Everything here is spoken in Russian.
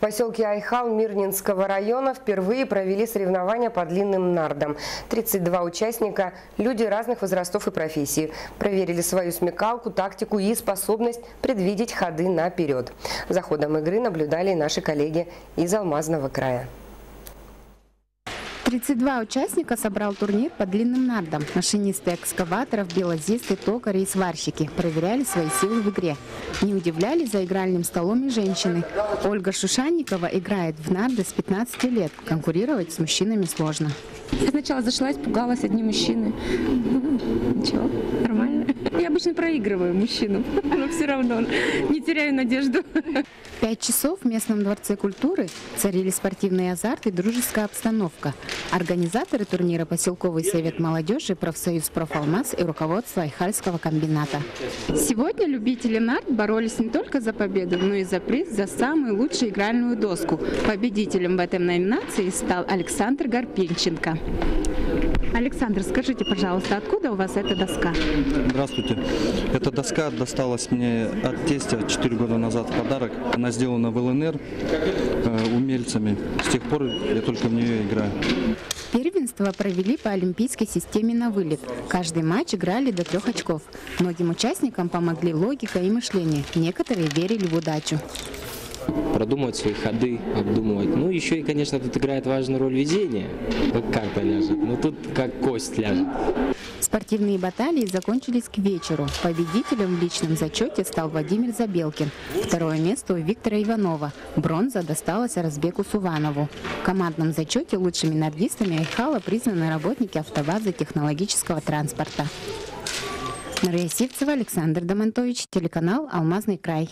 В поселке Айхал Мирнинского района впервые провели соревнования по длинным нардам. 32 участника – люди разных возрастов и профессий. Проверили свою смекалку, тактику и способность предвидеть ходы наперед. За ходом игры наблюдали наши коллеги из Алмазного края. 32 участника собрал турнир по длинным нардам. Машинисты экскаваторов, белозисты, токари и сварщики проверяли свои силы в игре. Не удивляли за игральным столом и женщины. Ольга Шушанникова играет в нарды с 15 лет. Конкурировать с мужчинами сложно. Я сначала зашла, испугалась одни мужчины. Ну, ничего, нормально. Я обычно проигрываю мужчину, но все равно не теряю надежду. Пять часов в местном дворце культуры царили спортивный азарт и дружеская обстановка. Организаторы турнира «Поселковый совет молодежи», профсоюз «Профалмаз» и руководство Айхальского комбината. Сегодня любители нарт боролись не только за победу, но и за приз за самую лучшую игральную доску. Победителем в этой номинации стал Александр Гарпинченко. Александр, скажите, пожалуйста, откуда у вас эта доска? Здравствуйте. Эта доска досталась мне от тестя 4 года назад в подарок. Она сделана в ЛНР э, умельцами. С тех пор я только в нее играю. Первенство провели по олимпийской системе на вылет. Каждый матч играли до трех очков. Многим участникам помогли логика и мышление. Некоторые верили в удачу продумывать свои ходы, обдумывать. Ну, еще и, конечно, тут играет важную роль везение. Карта ляжет. Но тут как кость ляжет. Спортивные баталии закончились к вечеру. Победителем в личном зачете стал Владимир Забелкин. Второе место у Виктора Иванова. Бронза досталась Разбеку Суванову. В командном зачете лучшими нордистами Айхала признаны работники автобазы технологического транспорта. Мария Сивцева, Александр Домонтович, телеканал «Алмазный край».